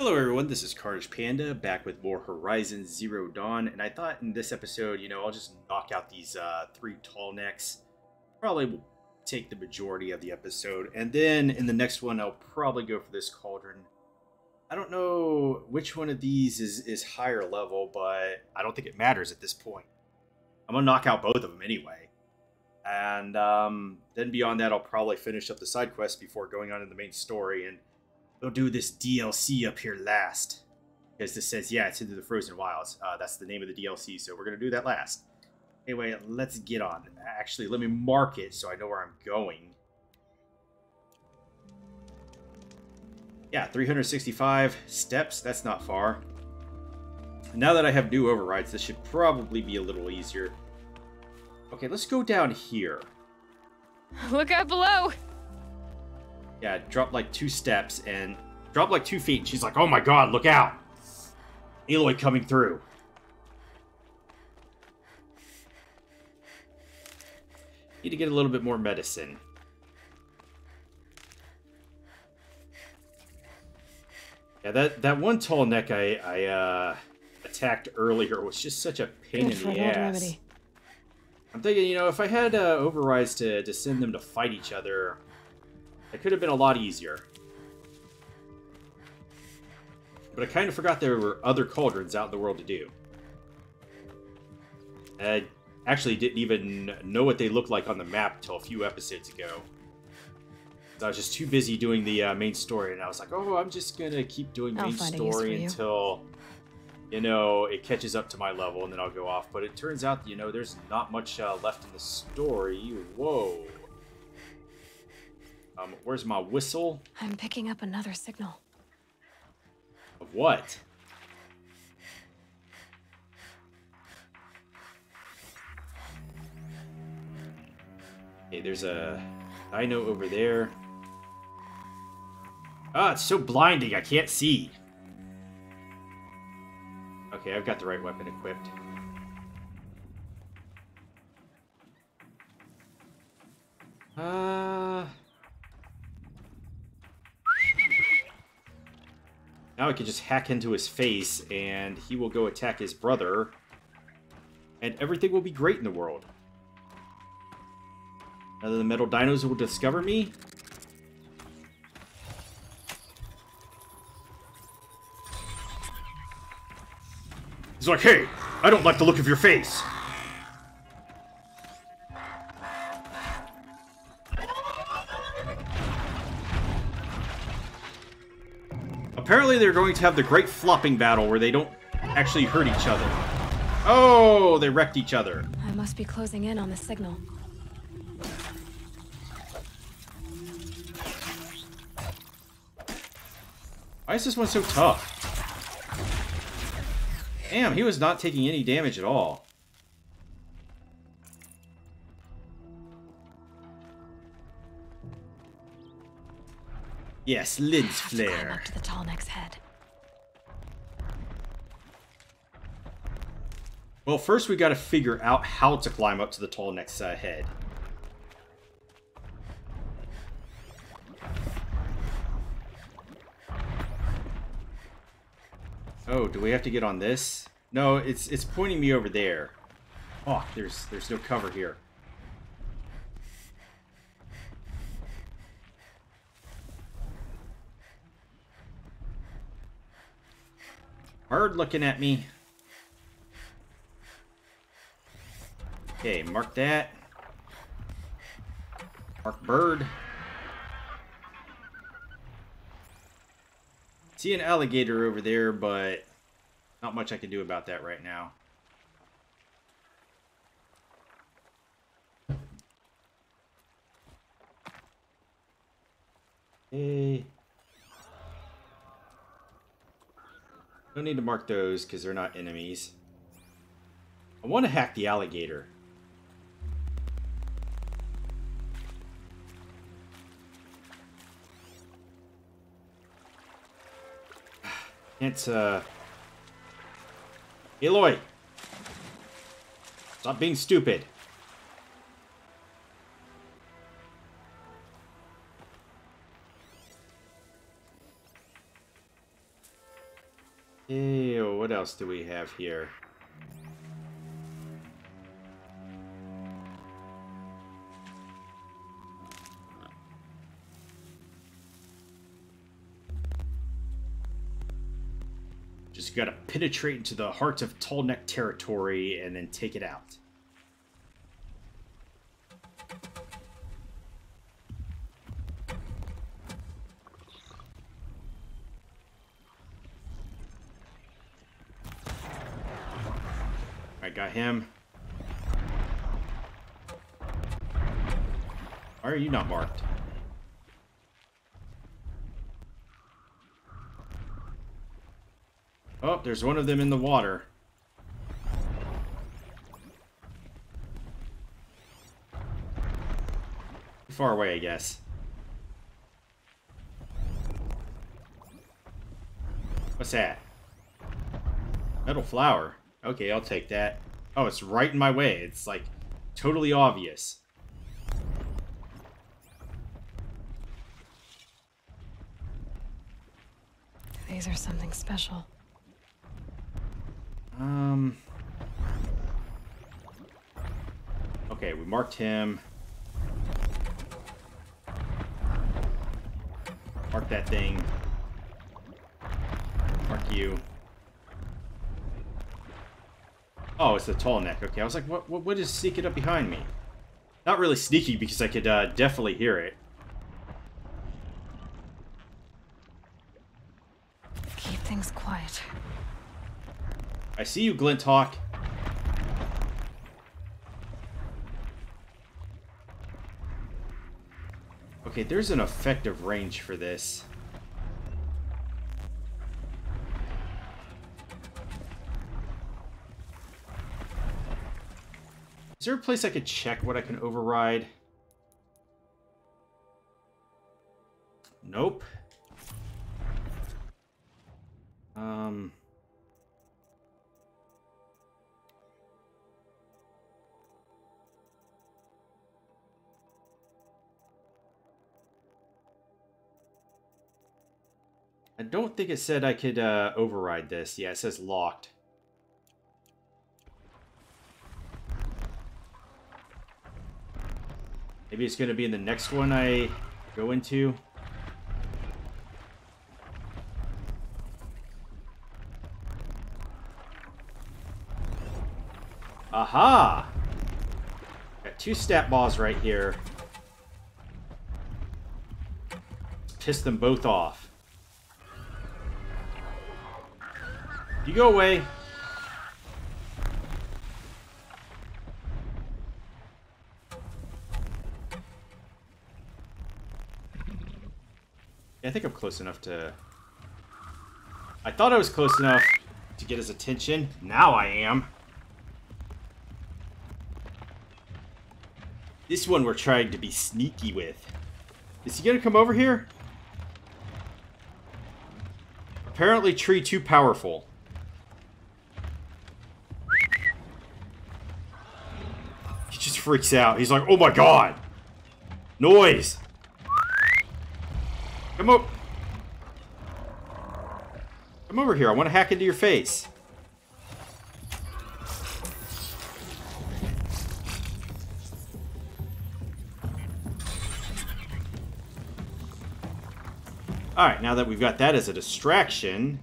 Hello everyone, this is Carnage Panda, back with more Horizon Zero Dawn, and I thought in this episode, you know, I'll just knock out these uh, three tall necks. Probably will take the majority of the episode, and then in the next one, I'll probably go for this Cauldron. I don't know which one of these is, is higher level, but I don't think it matters at this point. I'm gonna knock out both of them anyway. And um, then beyond that, I'll probably finish up the side quest before going on in the main story, and we'll do this DLC up here last. Because this says, yeah, it's into the Frozen Wilds. Uh, that's the name of the DLC, so we're going to do that last. Anyway, let's get on. Actually, let me mark it so I know where I'm going. Yeah, 365 steps. That's not far. Now that I have new overrides, this should probably be a little easier. Okay, let's go down here. Look out below! Yeah, drop like two steps and drop like two feet. And she's like, oh my god, look out! Aloy coming through. Need to get a little bit more medicine. Yeah, that, that one tall neck I, I uh, attacked earlier was just such a pain Good in the ass. remedy. I'm thinking, you know, if I had uh, overrides to, to send them to fight each other, it could have been a lot easier. But I kind of forgot there were other cauldrons out in the world to do. I actually didn't even know what they looked like on the map until a few episodes ago. I was just too busy doing the uh, main story, and I was like, oh, I'm just going to keep doing I'll main find a use for story you. until, you know, it catches up to my level, and then I'll go off. But it turns out, you know, there's not much uh, left in the story. Whoa. Um, where's my whistle? I'm picking up another signal. Of what? Hey, there's a dino over there. Ah, it's so blinding, I can't see. Okay, I've got the right weapon equipped. Uh... Now I can just hack into his face, and he will go attack his brother, and everything will be great in the world. Now the metal dinos will discover me. He's like, hey, I don't like the look of your face. Apparently they're going to have the great flopping battle where they don't actually hurt each other. Oh, they wrecked each other. I must be closing in on the signal. Why is this one so tough? Damn, he was not taking any damage at all. Yes, Lid's Have to climb flare. up to the tall neck's head. Well, first we got to figure out how to climb up to the tall neck's uh, head. Oh, do we have to get on this? No, it's it's pointing me over there. Oh, there's there's no cover here. Bird looking at me. Okay, mark that. Mark bird. See an alligator over there, but not much I can do about that right now. Hey. Don't need to mark those because they're not enemies. I want to hack the alligator. Can't, uh... Aloy! Stop being stupid. Else do we have here? Just gotta penetrate into the heart of Tallneck territory and then take it out. Him. Why are you not marked? Oh, there's one of them in the water. Far away, I guess. What's that? Metal flower. Okay, I'll take that. Oh, it's right in my way. It's like totally obvious. These are something special. Um. Okay, we marked him. Mark that thing. Mark you. Oh, it's the Tallneck. Okay, I was like, what, what, what is sneaking up behind me? Not really sneaky because I could uh, definitely hear it. Keep things quiet. I see you, Glinthawk. Okay, there's an effective range for this. Is there a place I could check what I can override? Nope. Um... I don't think it said I could uh, override this. Yeah, it says locked. Maybe it's going to be in the next one I go into. Aha! Got two stat balls right here. Piss them both off. You go away. Yeah, I think I'm close enough to... I thought I was close enough to get his attention. Now I am. This one we're trying to be sneaky with. Is he gonna come over here? Apparently tree too powerful. He just freaks out. He's like, oh my god! Noise! Come up. Come over here. I want to hack into your face. Alright, now that we've got that as a distraction...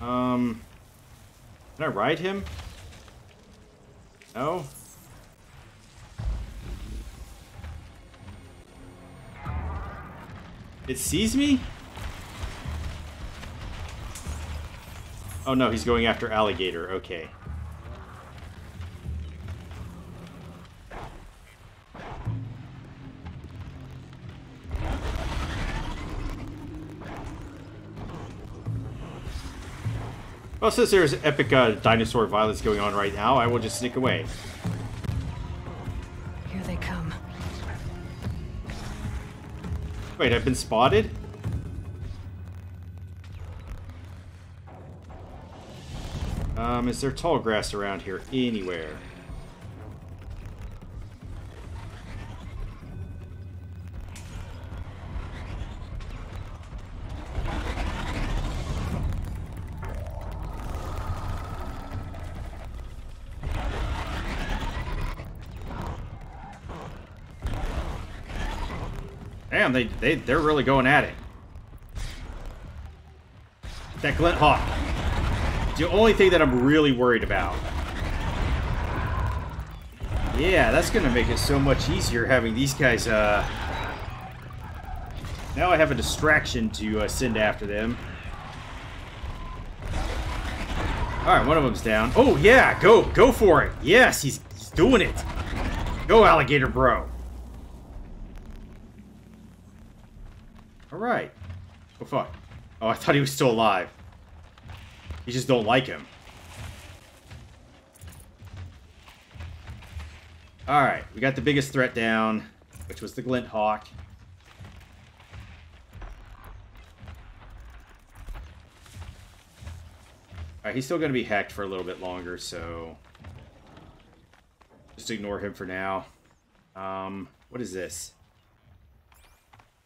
Um... Can I ride him? No? It sees me? Oh no, he's going after alligator. Okay. Well, since there's epic dinosaur violence going on right now, I will just sneak away. Wait, I've been spotted? Um, is there tall grass around here anywhere? Damn, they, they, they're really going at it. That Glint Hawk. The only thing that I'm really worried about. Yeah, that's going to make it so much easier having these guys, uh... Now I have a distraction to uh, send after them. Alright, one of them's down. Oh, yeah, go, go for it. Yes, he's, he's doing it. Go, alligator bro. Alright. Oh, fuck. Oh, I thought he was still alive. You just don't like him. Alright, we got the biggest threat down, which was the Glint Hawk. Alright, he's still going to be hacked for a little bit longer, so... Just ignore him for now. Um, what is this?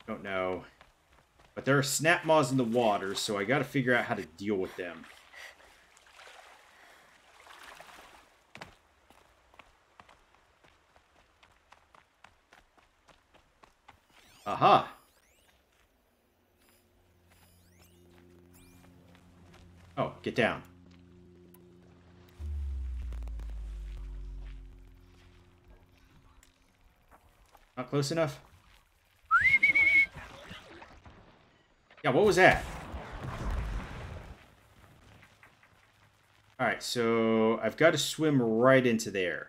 Don't know. But there are snap maws in the water, so I gotta figure out how to deal with them. Aha! Oh, get down. Not close enough? Yeah, what was that? Alright, so I've got to swim right into there.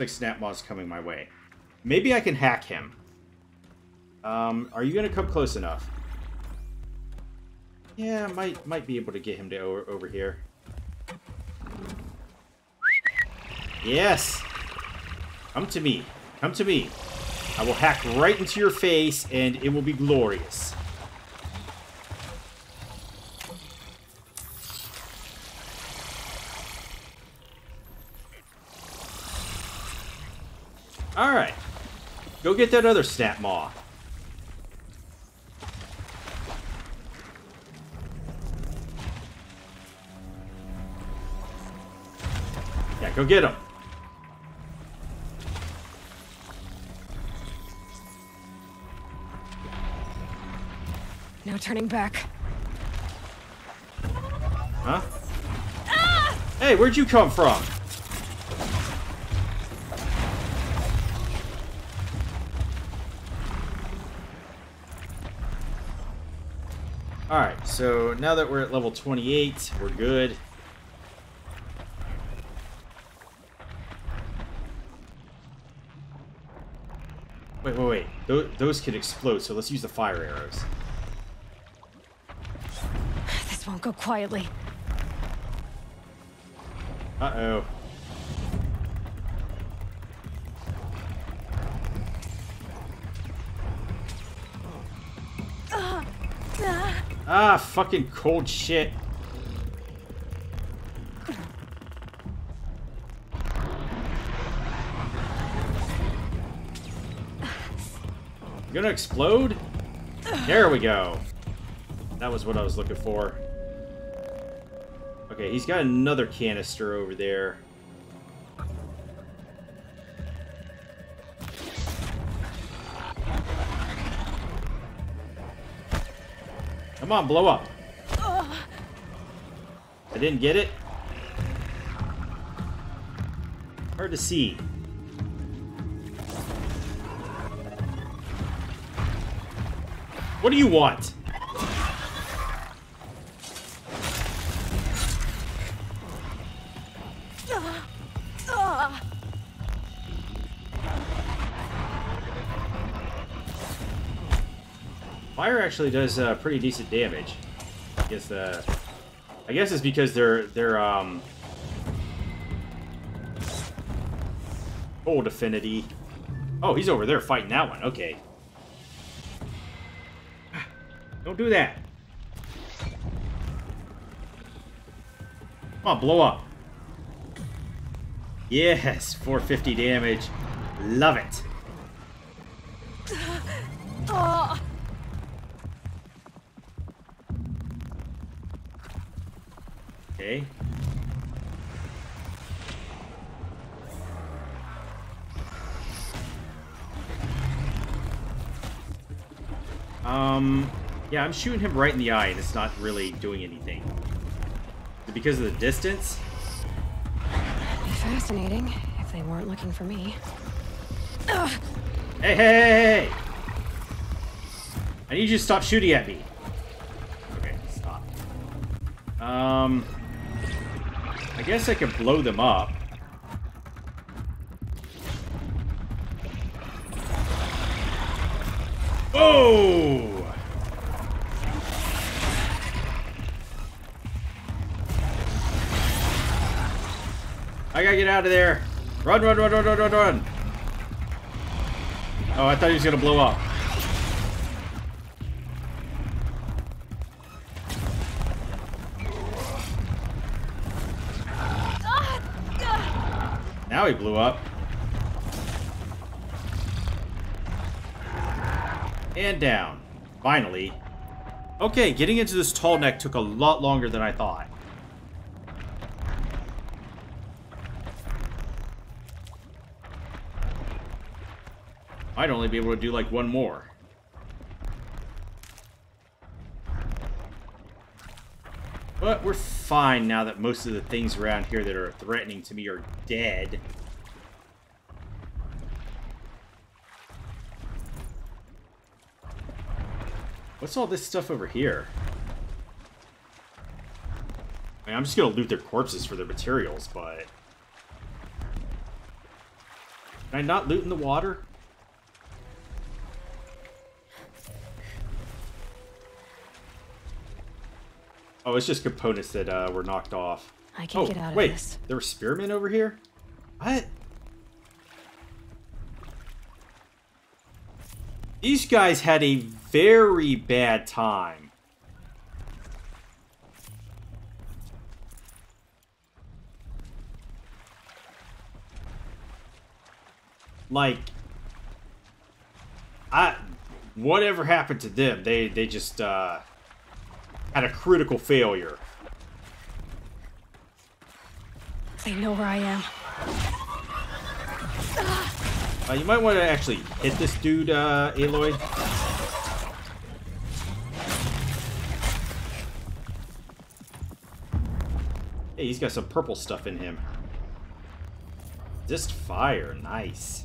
like Snapmaw's coming my way. Maybe I can hack him. Um, are you going to come close enough? Yeah, might might be able to get him to over, over here. Yes! Come to me. Come to me. I will hack right into your face, and it will be glorious. Alright. Go get that other snap maw. Yeah, go get him. No turning back. Huh? Ah! Hey, where'd you come from? Alright, so now that we're at level 28, we're good. Wait, wait, wait. Those, those can explode, so let's use the fire arrows. Go quietly. Uh-oh. Ah, fucking cold shit. You gonna explode? There we go. That was what I was looking for. Okay, he's got another canister over there. Come on, blow up. I didn't get it. Hard to see. What do you want? Actually does uh, pretty decent damage. I guess uh, I guess it's because they're they're um cold affinity. Oh, he's over there fighting that one. Okay. Don't do that. Come on, blow up. Yes, 450 damage. Love it. Um, yeah, I'm shooting him right in the eye, and it's not really doing anything. Because of the distance? Fascinating if they weren't looking for me. Ugh. Hey, hey, hey, hey! I need you to stop shooting at me. Okay, stop. Um, I guess I could blow them up. Out of there. Run, run, run, run, run, run, run. Oh, I thought he was gonna blow up. Now he blew up. And down. Finally. Okay, getting into this tall neck took a lot longer than I thought. Might only be able to do like one more. But we're fine now that most of the things around here that are threatening to me are dead. What's all this stuff over here? I mean, I'm just gonna loot their corpses for their materials, but... Can I not loot in the water? Oh, it's just components that uh, were knocked off. I can oh, get out of wait, this. there were spearmen over here? What? These guys had a very bad time. Like, I, whatever happened to them, they, they just, uh, had a critical failure. They know where I am. Uh, you might want to actually hit this dude, uh, Aloy. Hey, he's got some purple stuff in him. Just fire, nice.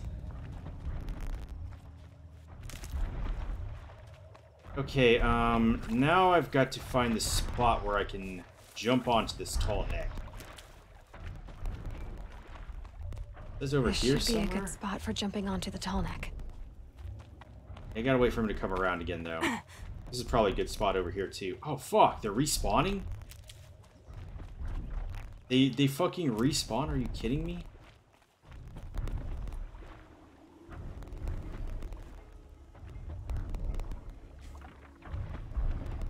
Okay, um, now I've got to find the spot where I can jump onto this tall neck. This over This here should be a good spot for jumping onto the tall neck. I gotta wait for him to come around again, though. This is probably a good spot over here, too. Oh, fuck. They're respawning? They, they fucking respawn? Are you kidding me?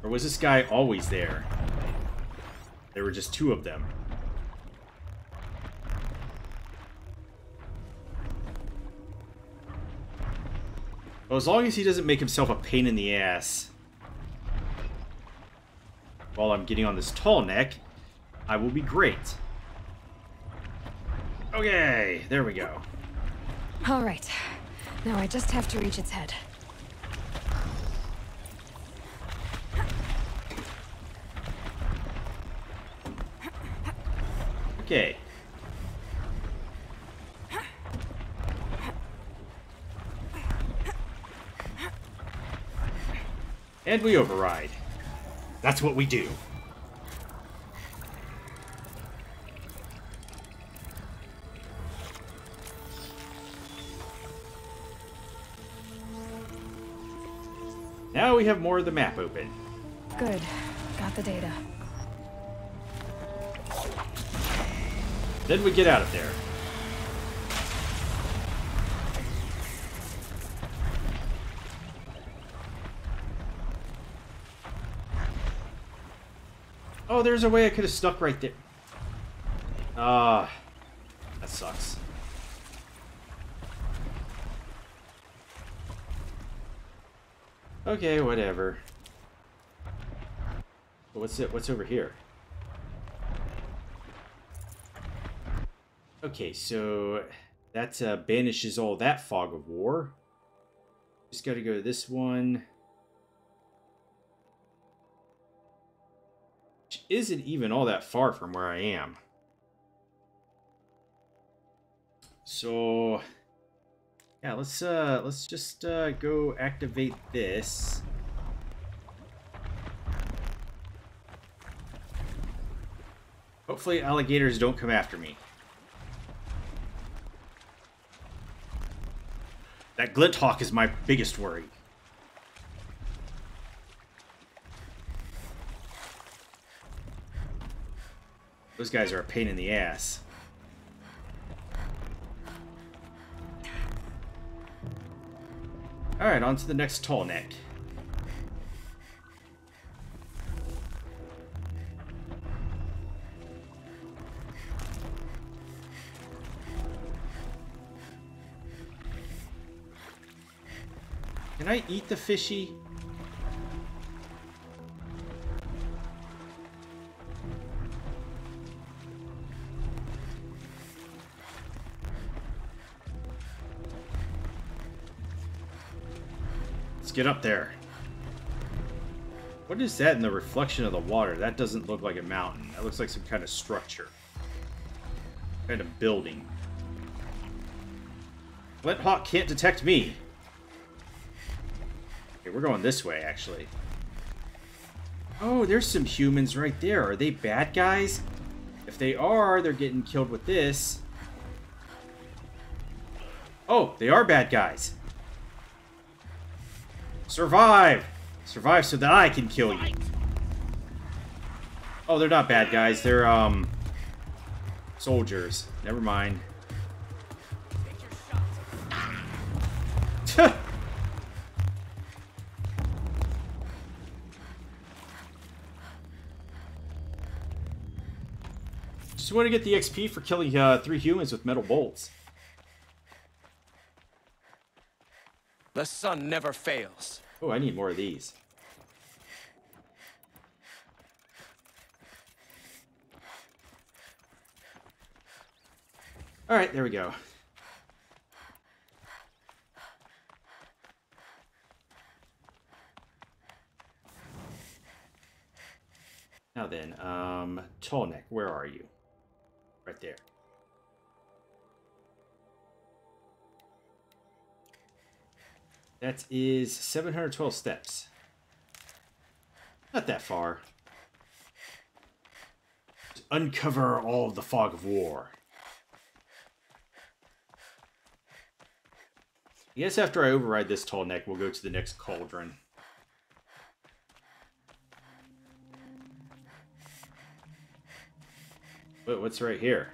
Or was this guy always there? There were just two of them. Well, as long as he doesn't make himself a pain in the ass while I'm getting on this tall neck, I will be great. Okay, there we go. All right. Now I just have to reach its head. Okay. And we override. That's what we do. Now we have more of the map open. Good. Got the data. Then we get out of there. Oh, there's a way I could have stuck right there. Ah, that sucks. Okay, whatever. What's it? What's over here? Okay, so that uh, banishes all that fog of war. Just got to go to this one. Which isn't even all that far from where I am. So yeah, let's uh let's just uh go activate this. Hopefully alligators don't come after me. That glint hawk is my biggest worry. Those guys are a pain in the ass. Alright, on to the next tall neck. Can I eat the fishy? Let's get up there. What is that in the reflection of the water? That doesn't look like a mountain. That looks like some kind of structure. Kind of building. Glint Hawk can't detect me. Okay, we're going this way, actually. Oh, there's some humans right there. Are they bad guys? If they are, they're getting killed with this. Oh, they are bad guys. Survive! Survive so that I can kill you. Oh, they're not bad guys. They're, um... Soldiers. Never mind. Want to get the XP for killing uh, three humans with metal bolts. The sun never fails. Oh, I need more of these. Alright, there we go. Now then, um, Tallneck, where are you? Right there. That is 712 steps. Not that far. Uncover all of the fog of war. Guess after I override this tall neck, we'll go to the next cauldron. Wait, what's right here?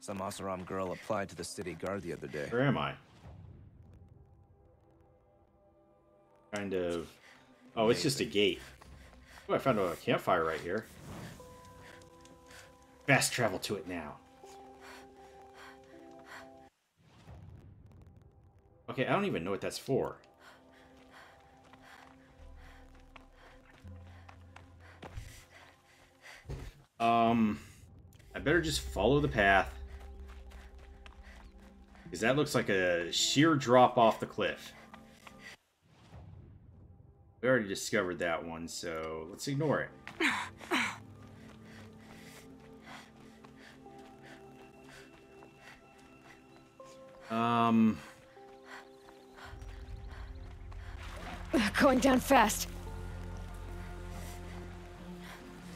Some Oseram girl applied to the city guard the other day. Where am I? Kind of... Oh, it's just a gate. Oh, I found a campfire right here. Fast travel to it now. Okay, I don't even know what that's for. Um, I better just follow the path. Because that looks like a sheer drop off the cliff. We already discovered that one, so let's ignore it. Um... Going down fast.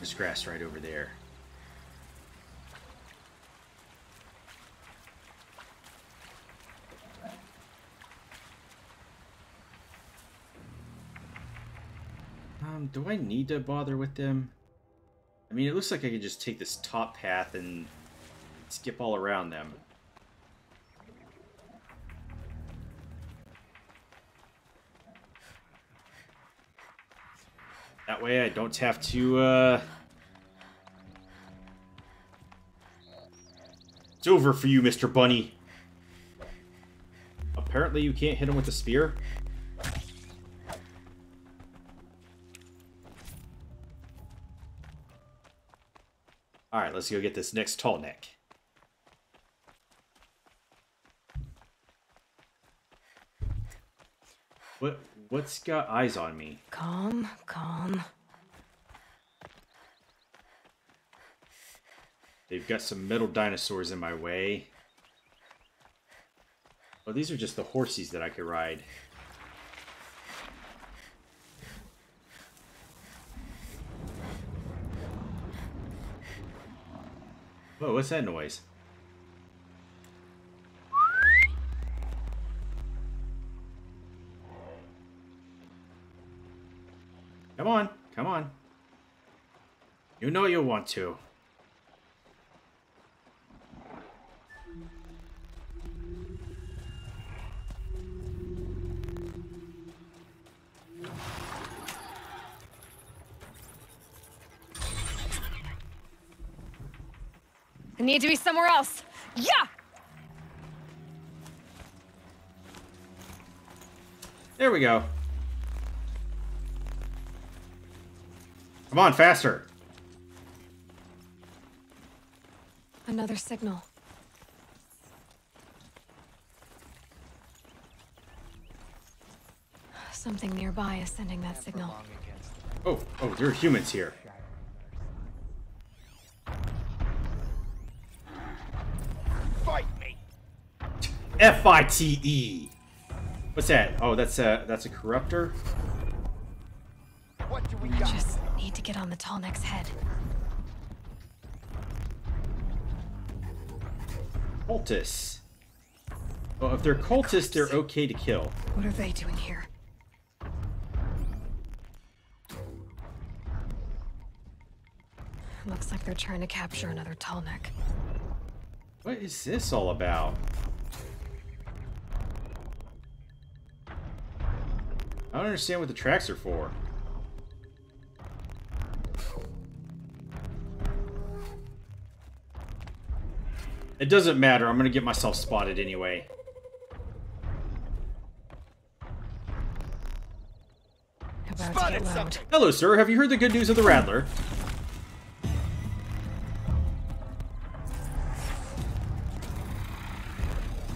There's grass right over there. Um, do I need to bother with them? I mean, it looks like I could just take this top path and skip all around them. That way I don't have to, uh... It's over for you, Mr. Bunny. Apparently you can't hit him with a spear. Alright, let's go get this next tall neck. What what's got eyes on me? Calm, calm. They've got some metal dinosaurs in my way. Oh, these are just the horsies that I could ride. Whoa, what's that noise? Come on, come on. You know you want to. Need to be somewhere else. Yeah! There we go. Come on, faster. Another signal. Something nearby is sending that signal. Oh, oh, there are humans here. F I T E. What's that? Oh, that's a that's a corruptor. What do we got? Just need to get on the tall neck's head. Cultists. Well, if they're cultists, they're okay to kill. What are they doing here? Looks like they're trying to capture another tall neck. What is this all about? Don't understand what the tracks are for. It doesn't matter. I'm gonna get myself spotted anyway. Spotted something. Hello, sir. Have you heard the good news of the Rattler?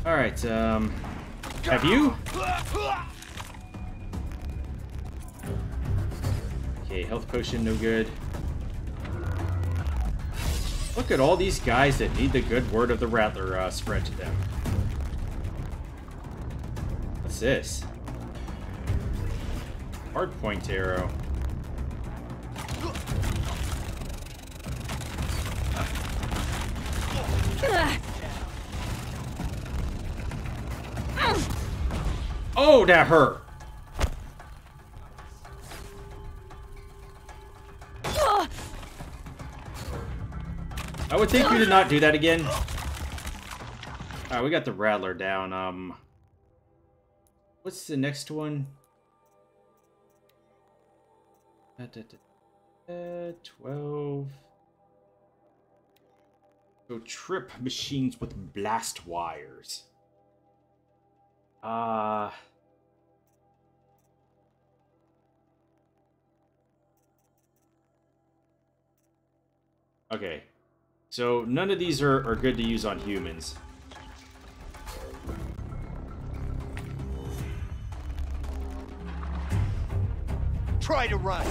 Alright, um... Have you? Okay, health potion, no good. Look at all these guys that need the good word of the Rattler uh, spread to them. What's this? Hard point arrow. Oh, that hurt. Would think you did not do that again. Alright, we got the Rattler down. Um, What's the next one? Da, 12. So trip machines with blast wires. Uh... Okay. So none of these are, are good to use on humans. Try to run.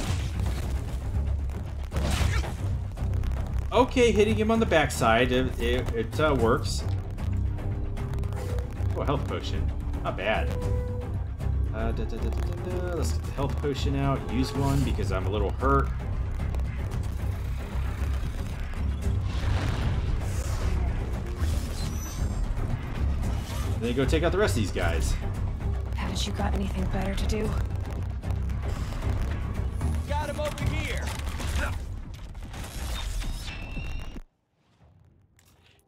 Okay, hitting him on the backside, it, it, it uh, works. Oh, health potion. Not bad. Uh, da, da, da. Let's get the health potion out. Use one because I'm a little hurt. Then go take out the rest of these guys. Haven't you got anything better to do? Got him over here.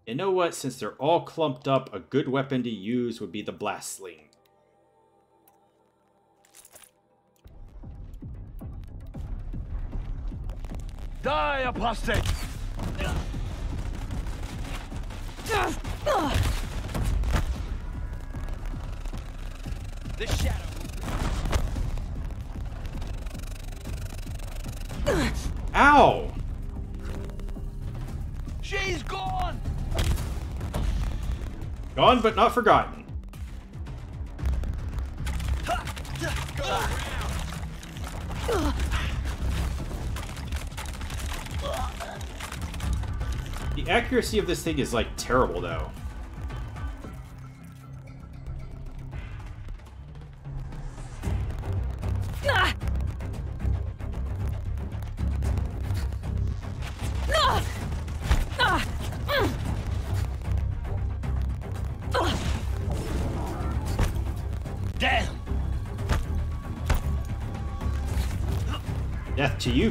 You know what? Since they're all clumped up, a good weapon to use would be the blast sling. Die, apostate! The shadow. Ow! She's gone! Gone but not forgotten. The accuracy of this thing is like terrible though.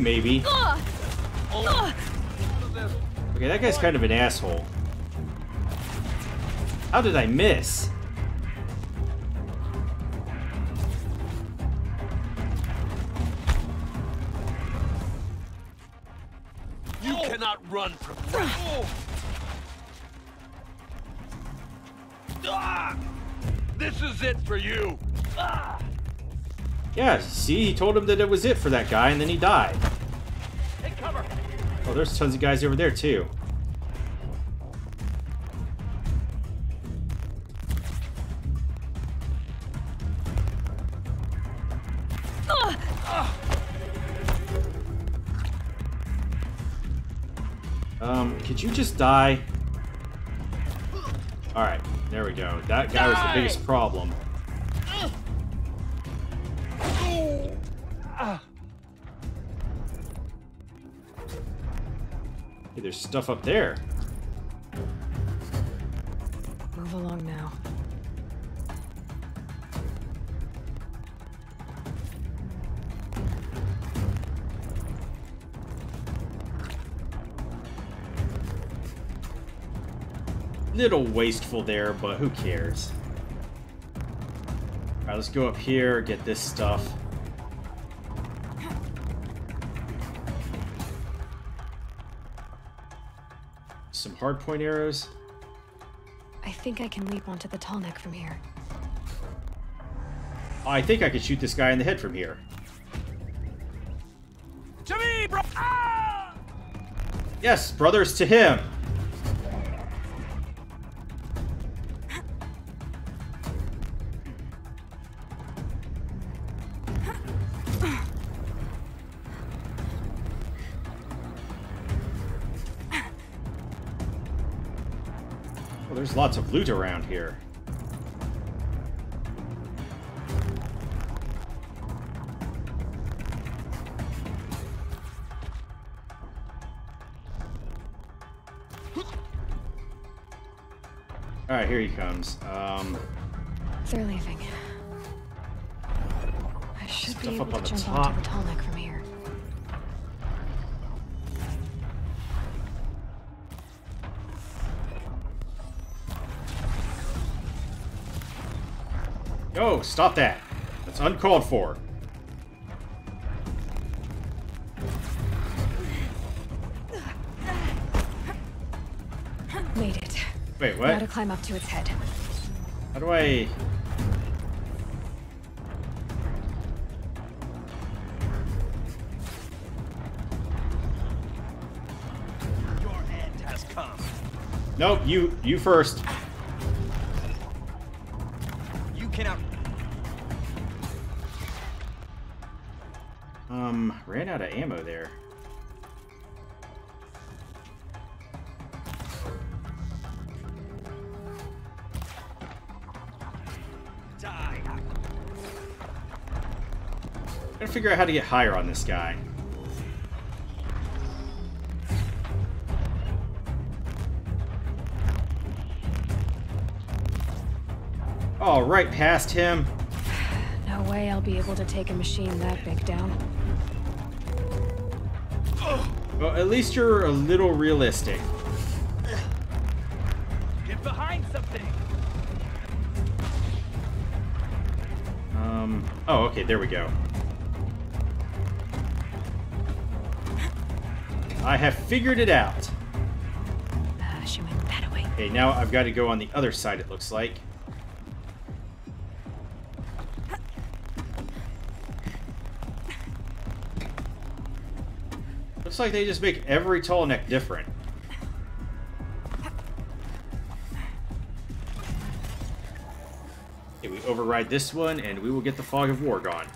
Maybe. Okay, that guy's kind of an asshole. How did I miss? You cannot run from! This is it for you. Ah! Yeah, see, he told him that it was it for that guy, and then he died. There's tons of guys over there, too. Um, could you just die? Alright, there we go. That guy was the biggest problem. Hey, there's stuff up there. Move along now. Little wasteful there, but who cares? Alright, let's go up here, get this stuff. Hardpoint arrows. I think I can leap onto the tall neck from here. I think I could shoot this guy in the head from here. To me, bro! Ah! Yes, brothers to him! There's lots of loot around here. Alright, here he comes. Um, They're leaving. I should be able to the jump onto the tall neck from here. oh, stop that! That's uncalled for. Made it. Wait, what? Now to climb up to its head. How do I... Your end has come. Nope, you you first. You cannot. Um, ran out of ammo there. Die. Gotta figure out how to get higher on this guy. Oh, right past him. No way I'll be able to take a machine that big down. Well, at least you're a little realistic. Get behind something. Um, oh, okay, there we go. I have figured it out. Uh, she went that way. Okay, now I've got to go on the other side, it looks like. Like they just make every tall neck different. Okay, we override this one, and we will get the Fog of War gone.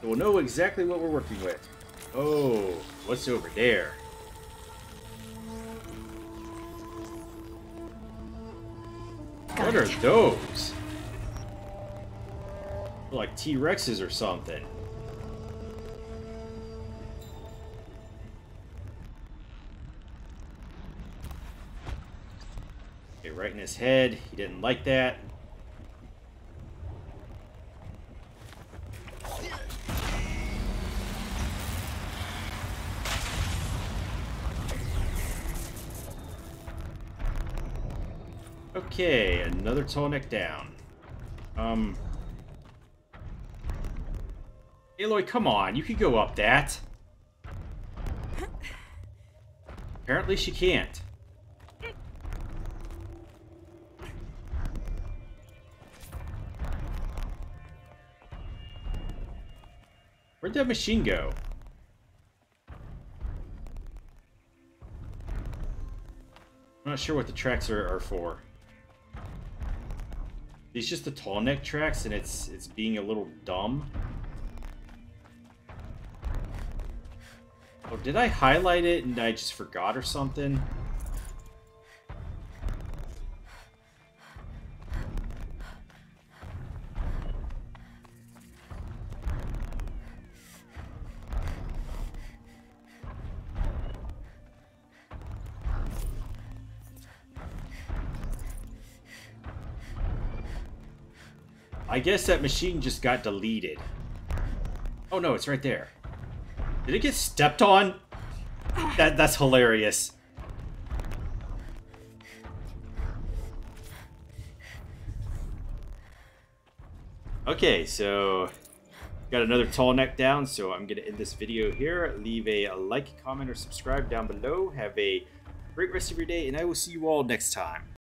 So we'll know exactly what we're working with. Oh, what's over there? What are those? Like T-Rexes or something. His head. He didn't like that. Okay, another tall neck down. Um. Aloy, come on, you could go up that. Apparently she can't. Where'd that machine go? I'm not sure what the tracks are, are for. These just the tall neck tracks, and it's it's being a little dumb. Oh, did I highlight it and I just forgot or something? Guess that machine just got deleted. Oh no, it's right there. Did it get stepped on? That that's hilarious. Okay, so got another tall neck down, so I'm gonna end this video here. Leave a like, comment, or subscribe down below. Have a great rest of your day, and I will see you all next time.